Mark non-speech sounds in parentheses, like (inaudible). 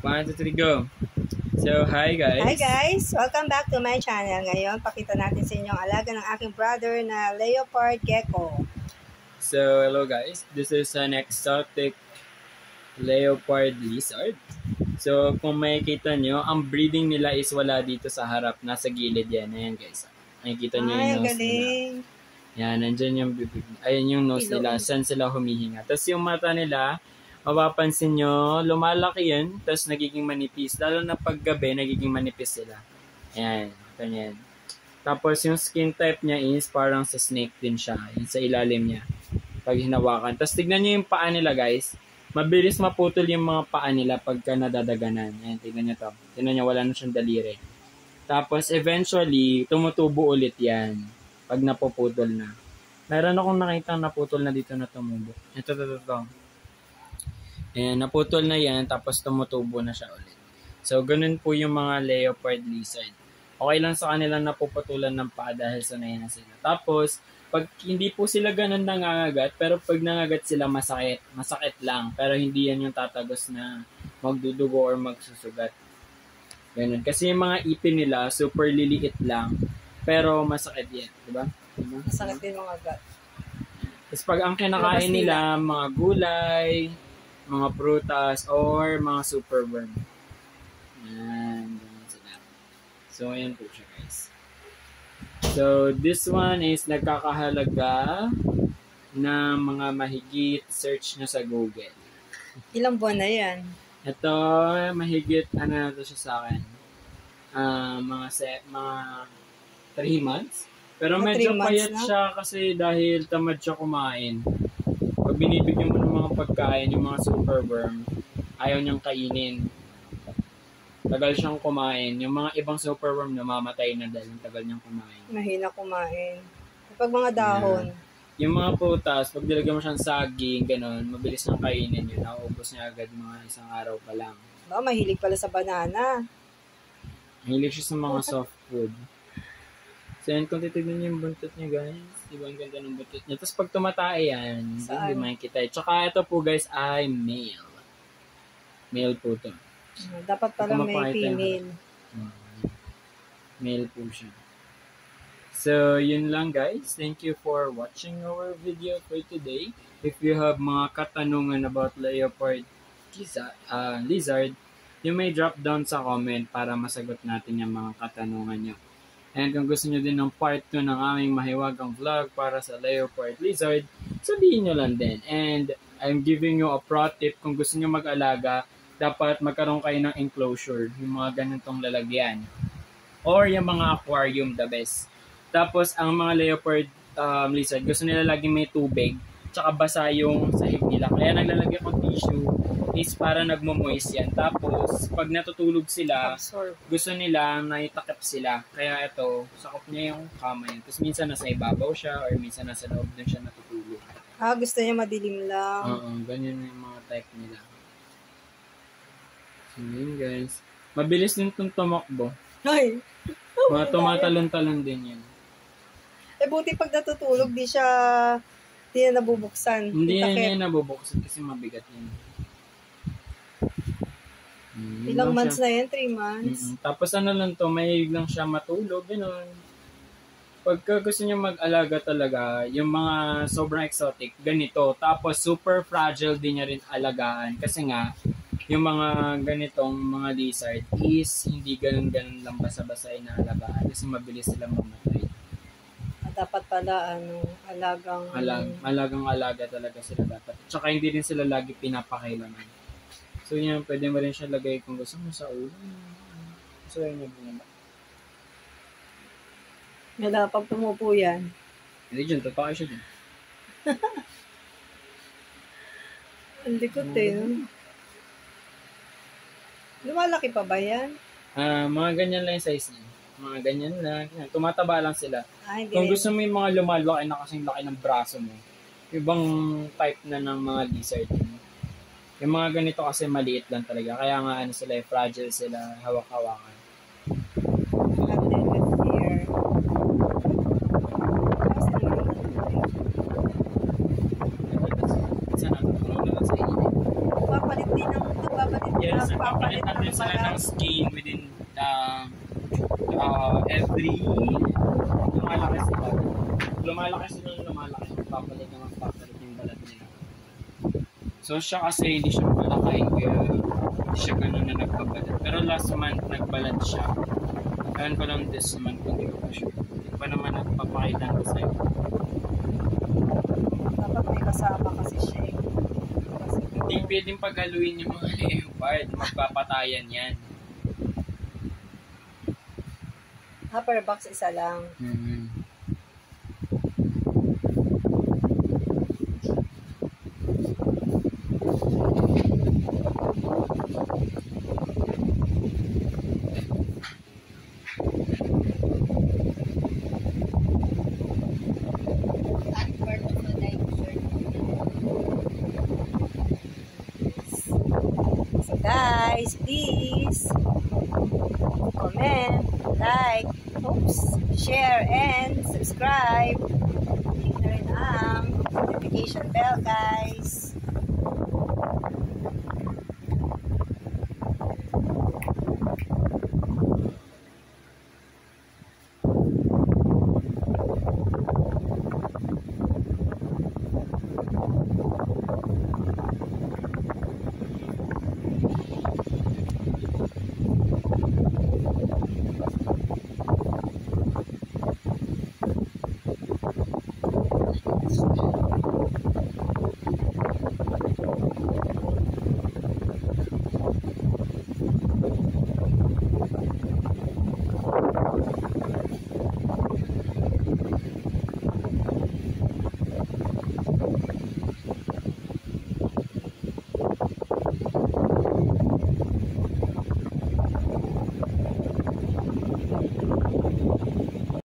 One, two, three, go. So, hi guys. Hi guys! Welcome back to my channel. Ngayon, pakita natin sa inyo ang alaga ng aking brother na leopard gecko. So, hello guys. This is an exotic leopard lizard. So, kung makikita nyo, ang breeding nila is wala dito sa harap. Nasa gilid yan. Ayan guys. Nakikita nyo Ay, yung nose nila. galing. Yan, nandyan yung bibig. Ayan yung nose Ilong. nila. Saan sila humihinga. Tapos yung mata nila, mapapansin nyo, lumalaki yan. Tapos nagiging manipis. Lalo na paggabi, nagiging manipis sila. Ayan, ganyan. Tapos yung skin type niya is parang sa snake din siya. Yung sa ilalim niya. Pag hinawakan. Tapos tignan nyo yung paa nila guys. Mabilis maputol yung mga paa nila pagka nadadaganan. Ayan, tignan nyo to. Tignan nyo, wala na siyang daliri. Tapos eventually, tumutubo ulit yan pag napuputol na. Meron akong nakita naputol na dito na tumubo. Ito, ito, ito, ito. Ayan, naputol na yan, tapos tumutubo na siya ulit. So, ganun po yung mga leopard lizard. Okay lang sa kanila napuputulan ng paa dahil sanay na sila. Tapos, pag hindi po sila ganun nangangagat, pero pag nangagat sila masakit. Masakit lang, pero hindi yan yung tatagos na magdudugo or magsusugat. Ganun. Kasi yung mga ipin nila, super liliit lang, pero masakit yan. Diba? diba? Masakit din mga gut. Tapos pag ang kinakain nila, mga gulay, mga prutas, or mga superworm. Sila. So, ayan po siya guys. So, this one is nagkakahalaga na mga mahigit search nyo sa Google. Ilang buwan na yan? Ito, mahigit, ano na to siya sa akin? Ah, mga se, mga 3 months. Pero medyo payat na? siya kasi dahil tamad siya kumain. Binibigyan mo ng mga pagkain, yung mga superworm, ayaw niyang kainin. Tagal siyang kumain. Yung mga ibang superworm namamatay na dahil tagal niyang kumain. Mahina kumain. Kapag mga dahon, Yung mga prutas, pag nilagyan mo siyang saging, ganun, mabilis niyang kainin yun. Nauubos niya agad mga isang araw pa lang. ba, mahilig pala sa banana. Mahilig siya sa mga soft food. So, yan, kung titignan niyo yung buntot niya, guys. Di ba, ang ganda ng buntot niya. Tapos, pag tumatay yan, Saan? hindi makikita. Tsaka, ito po, guys, ay male. Male po to. Ah, Dapat pala may female. Mm. Male po siya. So, yun lang, guys. Thank you for watching our video for today. If you have mga katanungan about leopard giza, uh, lizard, you may drop down sa comment para masagot natin yung mga katanungan nyo. And kung gusto nyo din ng part 2 ng aming mahiwagang vlog para sa leopard lizard, sabihin nyo lang din. And I'm giving you a pro tip kung gusto nyo mag-alaga, dapat magkaroon kayo ng enclosure, yung mga ganitong lalagyan. Or yung mga aquarium, the best. Tapos, ang mga leopard um, lizard, gusto nila lagi may tubig, tsaka basa yung sahig nila. Kaya naglalagay akong tissue is para nagmo-moist yan. Tapos, pag natutulog sila, Absorb. gusto nila na itakip sila. Kaya ito, sakop niya yung kama yun. Tapos minsan nasa ibabaw siya or minsan nasa loob din siya natutulog. Ah, gusto niya madilim lang. Oo, ganyan yung mga type nila. So yun guys. Mabilis din itong tumakbo. Ay, Mga tumatalon-talon din yan. eh buti pag natutulog, di siya, di na nabubuksan. Hindi Takip. yan nabubuksan kasi mabigat yan. Hmm, yun Ilang lang months siya. na yan? Three months? Mm-mm. Tapos ano lang to, may lang siya matulog, gano'n. Pagka gusto niyo mag-alaga talaga, yung mga sobrang exotic, ganito. Tapos super fragile din niya rin alagaan. Kasi nga, yung mga ganitong mga lizard is hindi ganun-ganun lang basa-basa inaalagaan kasi mabilis silang mamatay. Dapat pala, ano, alagang... Alag, alagang alaga talaga sila dapat. Tsaka hindi din sila lagi pinapakailangan. So yun, pwede mo rin siya lagay kung gusto mo sa ulo. So yun yung bunga. Wala, pag tumupo yan. Hindi dyan, totoo siya dyan. (laughs) Ang likot eh. no? Lumalaki pa ba yan? Ah, mga ganyan lang yung size niya. Mga ganyan lang. Yan, tumataba lang sila. Ah, Kung gusto mo yung mga lumalaki na kasing laki ng braso mo, ibang type na ng mga lizard. Yung mga ganito kasi maliit lang talaga. Kaya nga ano sila, eh, fragile sila, hawak-hawakan. Na. Papalit Yes, nagpapalitan din sila ng skin within uh, uh, every lumalaki sila. Lumalaki sila ng lumalaki. Magpapalit na magpapalit yung balat nila. So siya kasi hindi siya malakain kaya hindi siya ganun na nagpabalat. Pero last month nagbalat siya. Ewan ko lang this month kung hindi ko pa sure. Hindi pa naman nagpapakita ko sa'yo. Dapat may kasama kasi siya eh. Hindi pwedeng paghaluin yung mga (laughs) leopard. Magpapatayan yan. Upper box isa lang. Mm-hmm. Guys, please comment, like, oops, share, and subscribe. Click na rin ang notification bell guys.